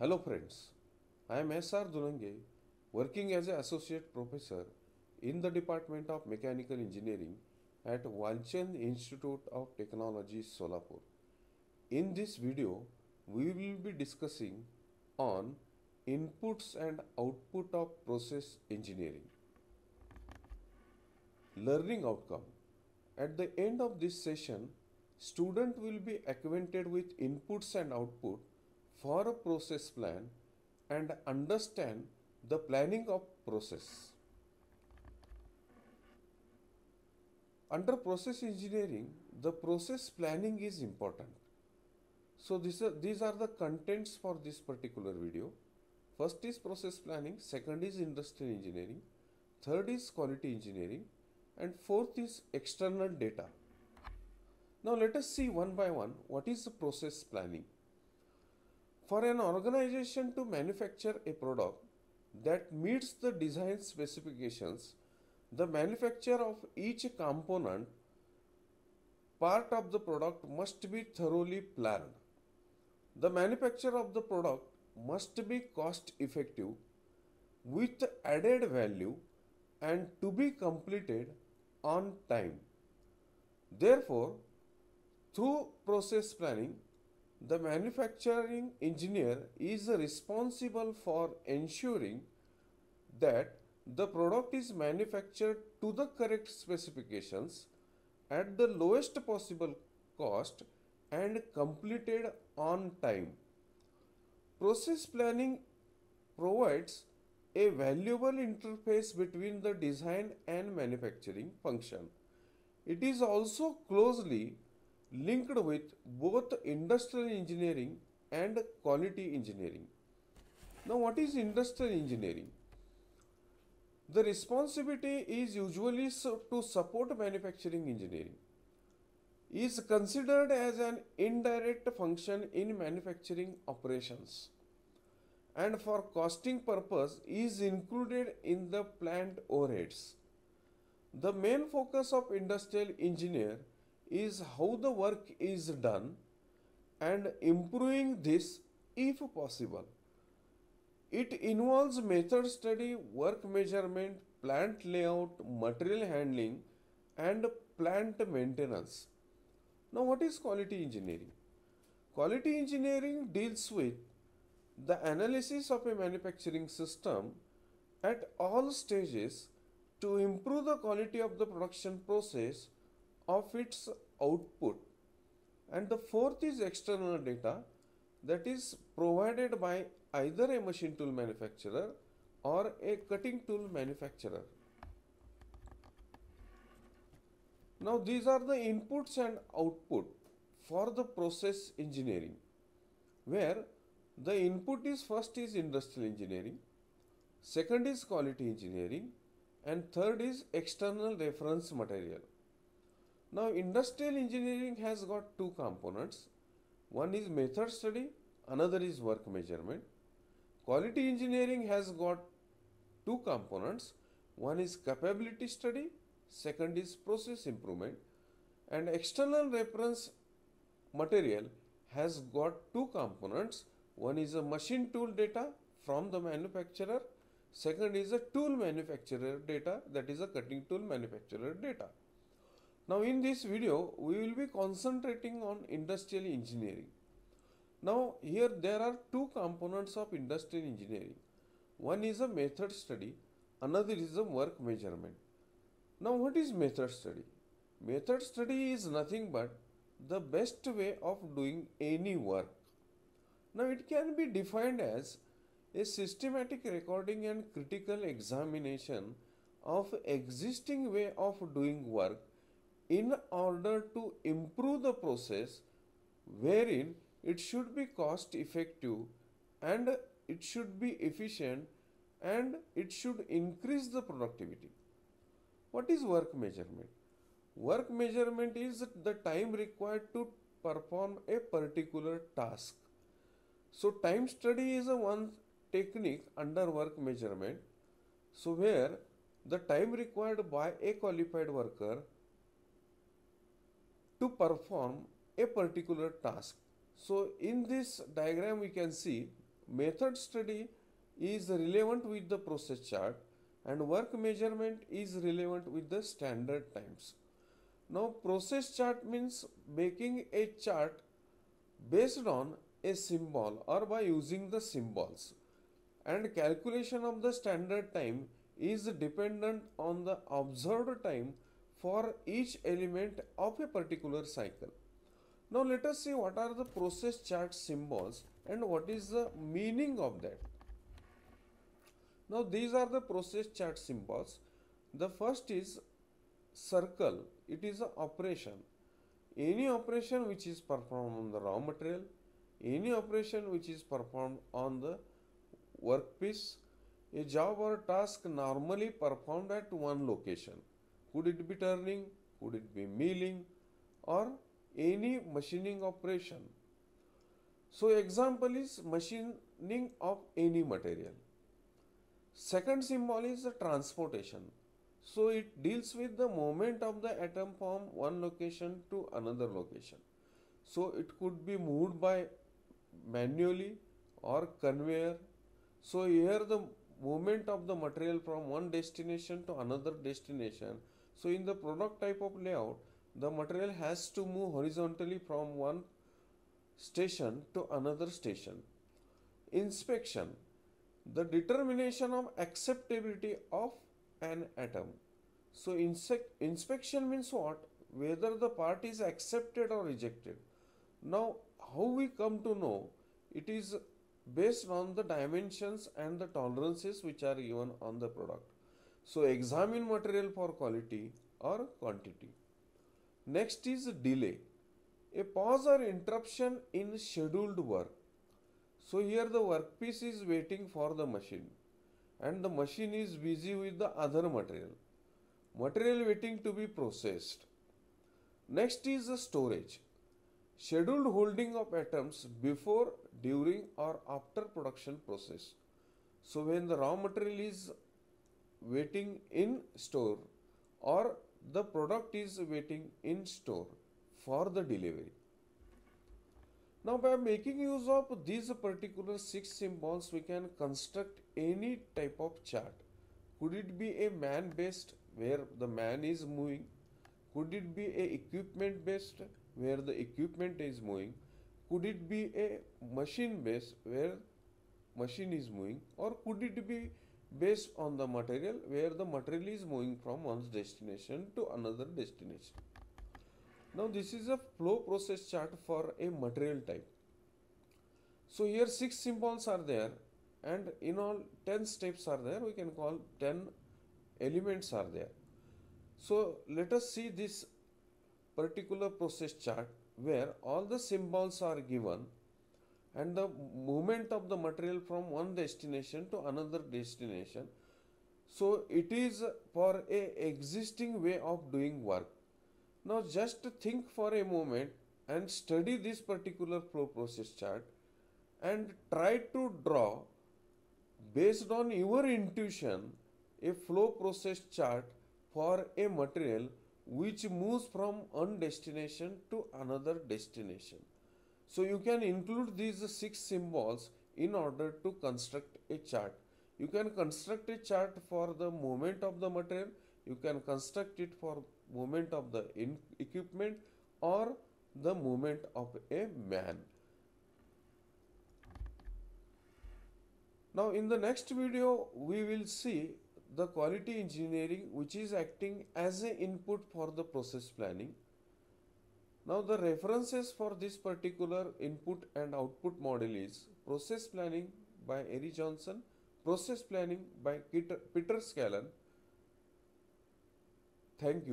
Hello friends, I am S.R. Dulange, working as an associate professor in the Department of Mechanical Engineering at Walchand Institute of Technology, Solapur. In this video, we will be discussing on inputs and output of process engineering. Learning outcome. At the end of this session, student will be acquainted with inputs and output for a process plan and understand the planning of process. Under process engineering, the process planning is important. So these are, these are the contents for this particular video. First is process planning, second is industrial engineering, third is quality engineering, and fourth is external data. Now let us see one by one what is the process planning. For an organization to manufacture a product that meets the design specifications, the manufacture of each component part of the product must be thoroughly planned. The manufacture of the product must be cost effective with added value and to be completed on time. Therefore, through process planning, the manufacturing engineer is responsible for ensuring that the product is manufactured to the correct specifications at the lowest possible cost and completed on time. Process planning provides a valuable interface between the design and manufacturing function. It is also closely linked with both industrial engineering and quality engineering. Now, what is industrial engineering? The responsibility is usually so- to support manufacturing engineering. Is considered as an indirect function in manufacturing operations and for costing purpose is included in the plant overheads. The main focus of industrial engineer is how the work is done and improving this if possible. It involves method study, work measurement, plant layout, material handling, and plant maintenance. Now, what is quality engineering? Quality engineering deals with the analysis of a manufacturing system at all stages to improve the quality of the production process of its output. And the fourth is external data that is provided by either a machine tool manufacturer or a cutting tool manufacturer. Now, these are the inputs and output for the process engineering, where the input is first is industrial engineering, second is quality engineering, and third is external reference material. Now, industrial engineering has got two components. One is method study, another is work measurement. Quality engineering has got two components. One is capability study, second is process improvement, and external reference material has got two components. One is a machine tool data from the manufacturer. Second is a tool manufacturer data that is a cutting tool manufacturer data now in this video we will be concentrating on industrial engineering. Now here there are two components of industrial engineering. One is a method study another is a work measurement. Now what is method study? Method study is nothing but the best way of doing any work. Now it can be defined as a systematic recording and critical examination of existing way of doing work in order to improve the process wherein it should be cost effective and it should be efficient and it should increase the productivity. What is work measurement? Work measurement is the time required to perform a particular task. So time study is a one technique under work measurement. So where the time required by a qualified worker to perform a particular task. So in this diagram we can see method study is relevant with the process chart and work measurement is relevant with the standard times. Now process chart means making a chart based on a symbol or by using the symbols and calculation of the standard time is dependent on the observed time for each element of a particular cycle. Now let us see what are the process chart symbols and what is the meaning of that. Now these are the process chart symbols. The first is circle. It is an operation. Any operation which is performed on the raw material, any operation which is performed on the workpiece, a job or task normally performed at one location. Could it be turning? Could it be milling? Or any machining operation? So example is machining of any material. Second symbol is the transportation. So it deals with the movement of the atom from one location to another location. So it could be moved by manually or conveyor. So here the movement of the material from one destination to another destination. So in the product type of layout, the material has to move horizontally from one station to another station. Inspection the determination of acceptability of an atom. So inspection means what? Whether the part is accepted or rejected. Now how we come to know it is based on the dimensions and the tolerances which are given on the product. So examine material for quality or quantity. Next is delay. A pause or interruption in scheduled work. So here the workpiece is waiting for the machine and the machine is busy with the other material. Material waiting to be processed. Next is the storage. Scheduled holding of atoms before, during or after production process. So when the raw material is waiting in store or the product is waiting in store for the delivery. Now by making use of these particular six symbols we can construct any type of chart. Could it be a man based where the man is moving? Could it be a equipment based where the equipment is moving? Could it be a machine based where machine is moving or could it be based on the material where the material is moving from one destination to another destination. Now this is a flow process chart for a material type. So here six symbols are there and in all 10 steps are there we can call 10 elements are there. So let us see this particular process chart where all the symbols are given and the movement of the material from one destination to another destination. So it is for a existing way of doing work. Now just think for a moment and study this particular flow process chart and try to draw based on your intuition a flow process chart for a material which moves from one destination to another destination. So you can include these six symbols in order to construct a chart. You can construct a chart for the movement of the material, you can construct it for movement of the equipment or the movement of a man. Now in the next video we will see the quality engineering which is acting as an input for the process planning now the references for this particular input and output model is Process Planning by Eri Johnson, Process Planning by Peter, Peter Scallan. Thank you.